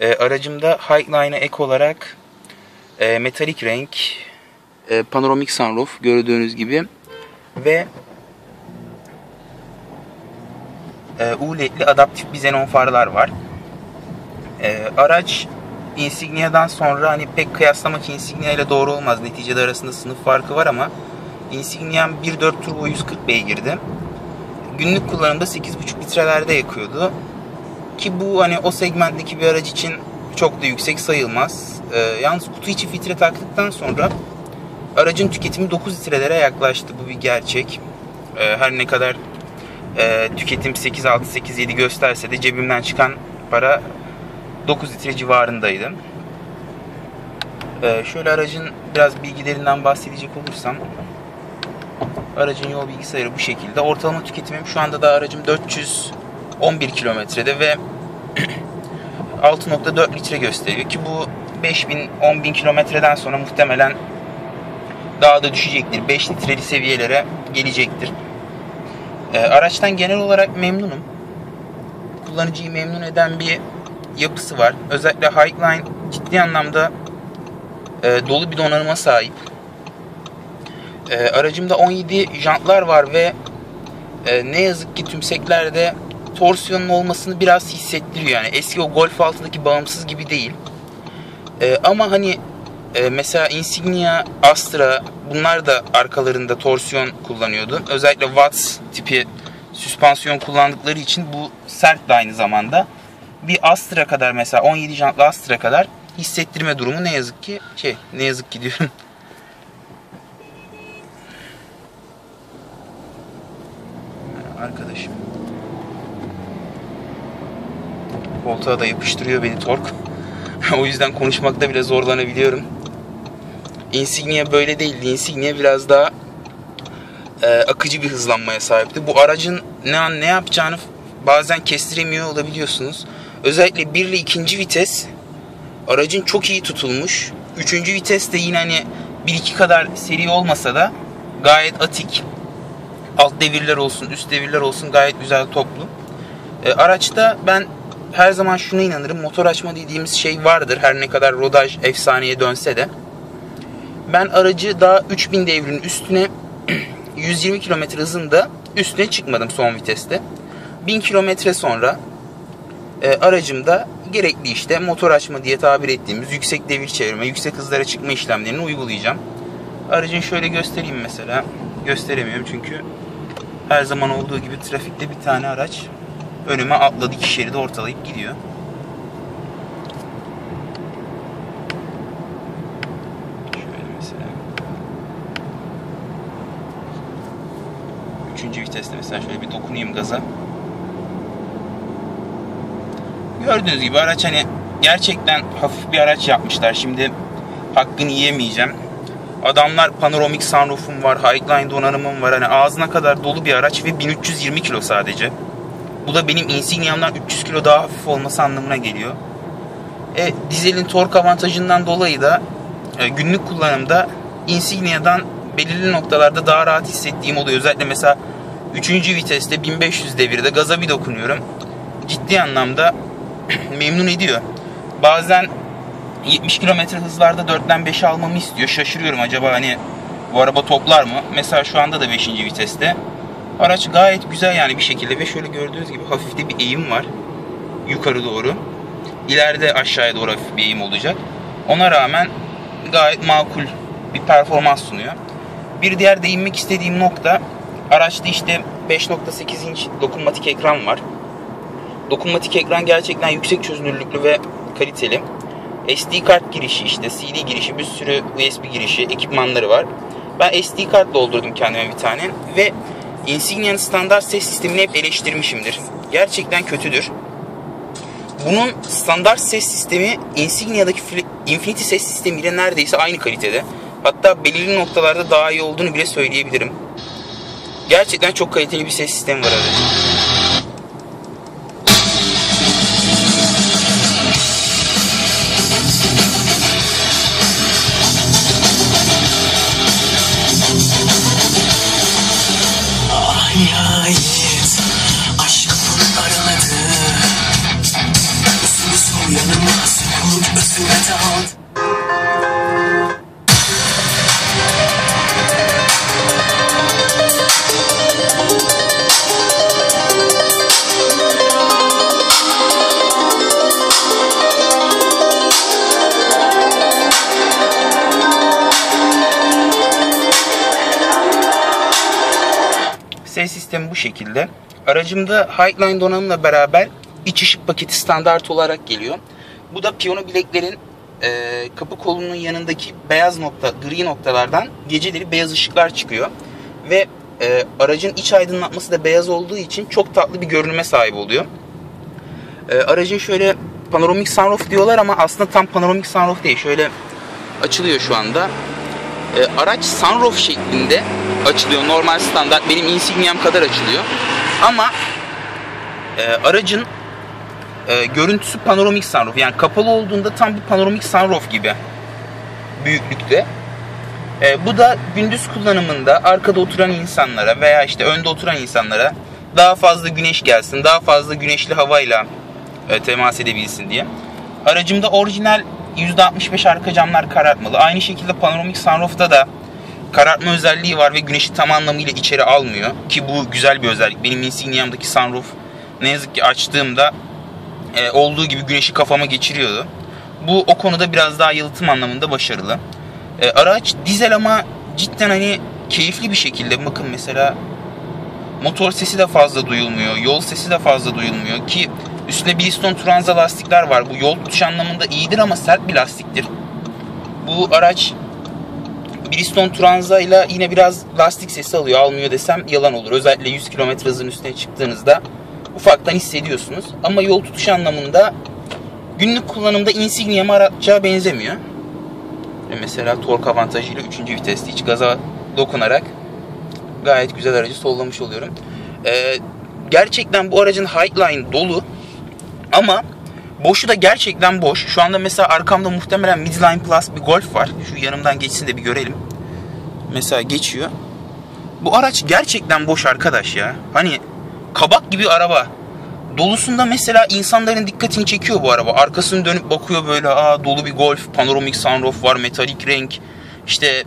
E, aracımda Highline'a ek olarak e, metalik renk, e, panoramik sunroof gördüğünüz gibi ve e, ULED'li adaptif bir xenon farlar var. E, araç Insignia'dan sonra hani pek kıyaslamak Insignia ile doğru olmaz. Neticede arasında sınıf farkı var ama Insignia'm 1.4 turbo 140 beygirdi. Günlük kullanımda 8.5 litrelerde yakıyordu. Ki bu hani o segmentteki bir araç için çok da yüksek sayılmaz. Ee, yalnız kutu içi filtre taktıktan sonra aracın tüketimi 9 litrelere yaklaştı. Bu bir gerçek. Ee, her ne kadar e, tüketim 8.6-8.7 gösterse de cebimden çıkan para 9 litre civarındaydı. Ee, şöyle aracın biraz bilgilerinden bahsedecek olursam aracın yol bilgisayarı bu şekilde. Ortalama tüketimim şu anda da aracım 411 kilometrede ve 6.4 litre gösteriyor ki bu 5000 10000 kilometreden sonra muhtemelen daha da düşecektir. 5 litreli seviyelere gelecektir. E, araçtan genel olarak memnunum. Kullanıcıyı memnun eden bir yapısı var. Özellikle Highline ciddi anlamda e, dolu bir donanıma sahip. E, aracımda 17 jantlar var ve e, ne yazık ki tümseklerde torsiyonun olmasını biraz hissettiriyor. Yani eski o Golf altındaki bağımsız gibi değil. E, ama hani e, mesela Insignia, Astra bunlar da arkalarında torsiyon kullanıyordu. Özellikle Watts tipi süspansiyon kullandıkları için bu sert de aynı zamanda. Bir Astra kadar mesela 17 jantlı Astra kadar hissettirme durumu ne yazık ki şey ne yazık ki diyorum. Arkadaşım. Koltuğa da yapıştırıyor beni tork. o yüzden konuşmakta bile zorlanabiliyorum. Insignia böyle değildi. Insignia biraz daha e, akıcı bir hızlanmaya sahipti. Bu aracın ne an ne yapacağını bazen kestiremiyor olabiliyorsunuz. Özellikle 1 ile 2. vites aracın çok iyi tutulmuş. 3. vites de yine hani 1-2 kadar seri olmasa da gayet atik. Alt devirler olsun, üst devirler olsun gayet güzel toplu. E, araçta ben her zaman şuna inanırım. Motor açma dediğimiz şey vardır. Her ne kadar rodaj efsaneye dönse de. Ben aracı daha 3000 devrin üstüne 120 km hızında üstüne çıkmadım son viteste. 1000 kilometre sonra e, aracımda gerekli işte motor açma diye tabir ettiğimiz yüksek devir çevirme, yüksek hızlara çıkma işlemlerini uygulayacağım. Aracın şöyle göstereyim mesela. Gösteremiyorum çünkü her zaman olduğu gibi trafikte bir tane araç önüme atladı iki şeridi ortalayıp gidiyor. Şöyle mesela. Üçüncü viteste mesela şöyle bir dokunayım gaza. Gördüğünüz gibi araç hani gerçekten hafif bir araç yapmışlar. Şimdi hakkını yiyemeyeceğim. Adamlar panoramik sunroof'um var, Highline donanımım var. Hani ağzına kadar dolu bir araç ve 1320 kilo sadece. Bu da benim Insignia'mdan 300 kilo daha hafif olması anlamına geliyor. E, dizelin tork avantajından dolayı da e, günlük kullanımda Insignia'dan belirli noktalarda daha rahat hissettiğim oluyor. Özellikle mesela 3. viteste 1500 devirde gaza bir dokunuyorum. Ciddi anlamda memnun ediyor. Bazen 70 km hızlarda 4'ten 5'e almamı istiyor. Şaşırıyorum acaba hani bu araba toplar mı? Mesela şu anda da 5. viteste. Araç gayet güzel yani bir şekilde ve şöyle gördüğünüz gibi hafif de bir eğim var. Yukarı doğru. İleride aşağıya doğru hafif bir eğim olacak. Ona rağmen gayet makul bir performans sunuyor. Bir diğer değinmek istediğim nokta araçta işte 5.8 inç dokunmatik ekran var. Dokunmatik ekran gerçekten yüksek çözünürlüklü ve kaliteli. SD kart girişi işte CD girişi bir sürü USB girişi ekipmanları var. Ben SD kart doldurdum kendime bir tane ve Insignia'nın standart ses sistemini hep eleştirmişimdir. Gerçekten kötüdür. Bunun standart ses sistemi Insignia'daki Infinity ses sistemiyle neredeyse aynı kalitede. Hatta belirli noktalarda daha iyi olduğunu bile söyleyebilirim. Gerçekten çok kaliteli bir ses sistemi var aracın. Ses sistemi bu şekilde. Aracımda Highline donanımla beraber iç ışık paketi standart olarak geliyor. Bu da piyano bileklerin e, kapı kolunun yanındaki beyaz nokta, gri noktalardan geceleri beyaz ışıklar çıkıyor. Ve e, aracın iç aydınlatması da beyaz olduğu için çok tatlı bir görünüme sahip oluyor. E, aracın şöyle panoramik sunroof diyorlar ama aslında tam panoramik sunroof değil. Şöyle açılıyor şu anda. E, araç sunroof şeklinde açılıyor. Normal standart benim Insignia'm kadar açılıyor. Ama e, aracın e, görüntüsü panoramik sunroof. Yani kapalı olduğunda tam bir panoramik sunroof gibi büyüklükte. E, bu da gündüz kullanımında arkada oturan insanlara veya işte önde oturan insanlara daha fazla güneş gelsin, daha fazla güneşli havayla e, temas edebilsin diye. Aracımda orijinal %65 arka camlar karartmalı. Aynı şekilde panoramik sunroof'ta da karartma özelliği var ve güneşi tam anlamıyla içeri almıyor. Ki bu güzel bir özellik. Benim Insignia'mdaki sunroof ne yazık ki açtığımda e, olduğu gibi güneşi kafama geçiriyordu. Bu o konuda biraz daha yalıtım anlamında başarılı. E, araç dizel ama cidden hani keyifli bir şekilde. Bakın mesela motor sesi de fazla duyulmuyor. Yol sesi de fazla duyulmuyor ki üstüne Bridgestone Turanza lastikler var. Bu yol tutuş anlamında iyidir ama sert bir lastiktir. Bu araç Bridgestone Turanza ile yine biraz lastik sesi alıyor. Almıyor desem yalan olur. Özellikle 100 km hızın üstüne çıktığınızda ufaktan hissediyorsunuz. Ama yol tutuş anlamında günlük kullanımda Insignia'ma araca benzemiyor. Mesela tork avantajıyla 3. viteste hiç gaza dokunarak gayet güzel aracı sollamış oluyorum. Ee, gerçekten bu aracın Highline dolu ama boşu da gerçekten boş. Şu anda mesela arkamda muhtemelen Midline Plus bir Golf var. Şu yanımdan geçsin de bir görelim. Mesela geçiyor. Bu araç gerçekten boş arkadaş ya. Hani kabak gibi araba. Dolusunda mesela insanların dikkatini çekiyor bu araba. Arkasını dönüp bakıyor böyle aa dolu bir Golf, panoramik sunroof var, metalik renk. İşte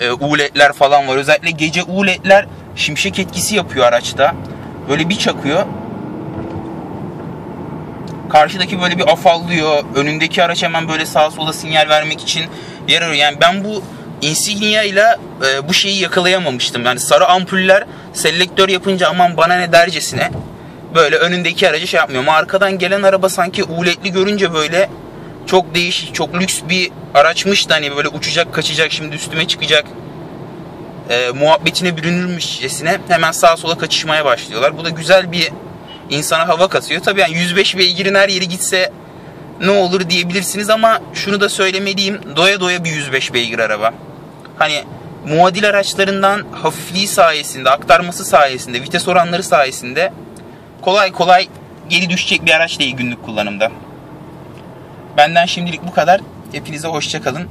e, ULED'ler falan var. Özellikle gece ULED'ler şimşek etkisi yapıyor araçta. Böyle bir çakıyor. Karşıdaki böyle bir afallıyor. Önündeki araç hemen böyle sağa sola sinyal vermek için yer arıyor. Yani ben bu Insignia ile e, bu şeyi yakalayamamıştım. Yani sarı ampuller selektör yapınca aman bana ne dercesine böyle önündeki aracı şey yapmıyor. Ama arkadan gelen araba sanki ULED'li görünce böyle çok değişik, çok lüks bir araçmış da hani böyle uçacak, kaçacak, şimdi üstüme çıkacak e, muhabbetine bürünürmüşçesine hemen sağa sola kaçışmaya başlıyorlar. Bu da güzel bir insana hava katıyor. Tabii yani 105 beygirin her yeri gitse ne olur diyebilirsiniz ama şunu da söylemeliyim. Doya doya bir 105 beygir araba. Hani muadil araçlarından hafifliği sayesinde, aktarması sayesinde, vites oranları sayesinde kolay kolay geri düşecek bir araç değil günlük kullanımda. Benden şimdilik bu kadar. Hepinize hoşçakalın.